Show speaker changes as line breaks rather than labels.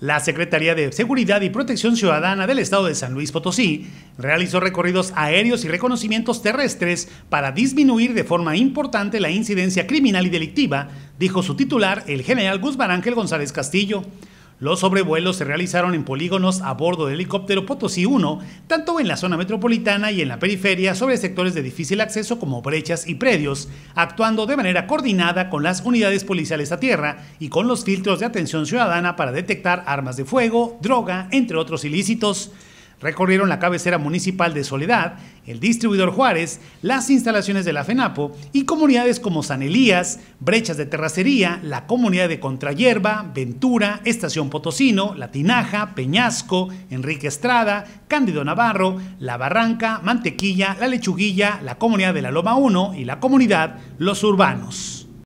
La Secretaría de Seguridad y Protección Ciudadana del Estado de San Luis Potosí realizó recorridos aéreos y reconocimientos terrestres para disminuir de forma importante la incidencia criminal y delictiva, dijo su titular, el general Guzmán Ángel González Castillo. Los sobrevuelos se realizaron en polígonos a bordo del helicóptero Potosí 1, tanto en la zona metropolitana y en la periferia sobre sectores de difícil acceso como brechas y predios, actuando de manera coordinada con las unidades policiales a tierra y con los filtros de atención ciudadana para detectar armas de fuego, droga, entre otros ilícitos recorrieron la cabecera municipal de Soledad, el distribuidor Juárez, las instalaciones de la FENAPO y comunidades como San Elías, Brechas de Terracería, la comunidad de Contrayerba, Ventura, Estación Potosino, La Tinaja, Peñasco, Enrique Estrada, Cándido Navarro, La Barranca, Mantequilla, La Lechuguilla, la comunidad de la Loma 1 y la comunidad Los Urbanos.